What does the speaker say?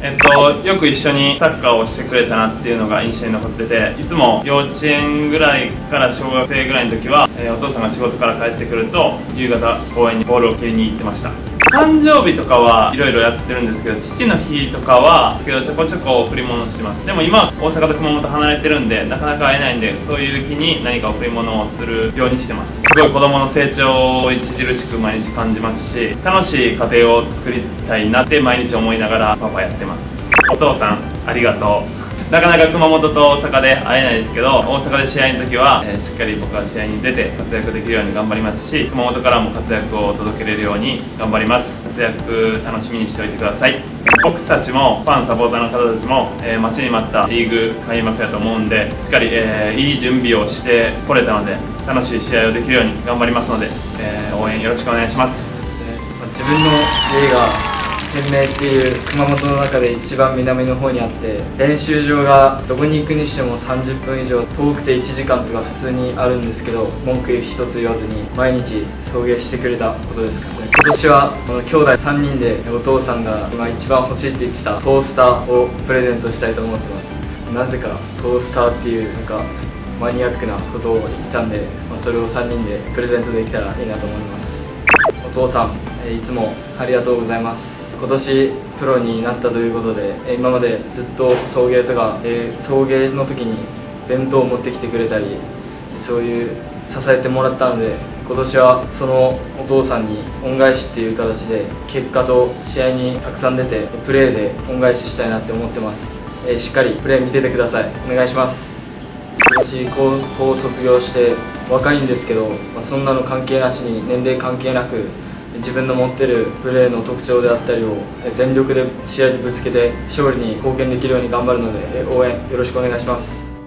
えっと、よく一緒にサッカーをしてくれたなっていうのが印象に残ってていつも幼稚園ぐらいから小学生ぐらいの時は、えー、お父さんが仕事から帰ってくると夕方公園にボールを蹴りに行ってました。誕生日とかはいろいろやってるんですけど父の日とかはけどちょこちょこ贈り物します。でも今大阪と熊本離れてるんでなかなか会えないんでそういう日に何か贈り物をするようにしてます。すごい子供の成長を著しく毎日感じますし楽しい家庭を作りたいなって毎日思いながらパパやってます。お父さんありがとう。なかなか熊本と大阪で会えないですけど大阪で試合の時は、えー、しっかり僕は試合に出て活躍できるように頑張りますし熊本からも活躍を届けれるように頑張ります。活躍楽しみにしておいてください。僕たちもファンサポーターの方たちも、えー、待ちに待ったリーグ開幕だと思うんでしっかり、えー、いい準備をしてこれたので楽しい試合をできるように頑張りますので、え応援よろしくお願いします、自分の家が天明っていう熊本の中で一番南の方にあって練習場がどこに行くにしても30分以上遠くて1時間とか普通にあるんですけど文句一つ言わずに毎日送迎してくれたことですからね。今年はこの兄弟3人でお父さんが今一番欲しいって言ってたトースターをプレゼントしたいと思ってます。なぜかトースターっていうなんかマニアックなことを言ったんで、まあ、それを3人でプレゼントできたらいいなと思います。お父さんいつもありがとうございます。今年プロになったということで今までずっと送迎とか送迎の時に弁当を持ってきてくれたりそういう支えてもらったので今年はそのお父さんに恩返しっていう形で結果と試合にたくさん出てプレーで恩返ししたいなって思ってます。しっかりプレー見ててください。お願いします。今年高校卒業して若いんですけど、まあ、そんなの関係なしに年齢関係なく自分の持ってるプレーの特徴であったりを全力で試合にぶつけて勝利に貢献できるように頑張るので応援よろしくお願いします。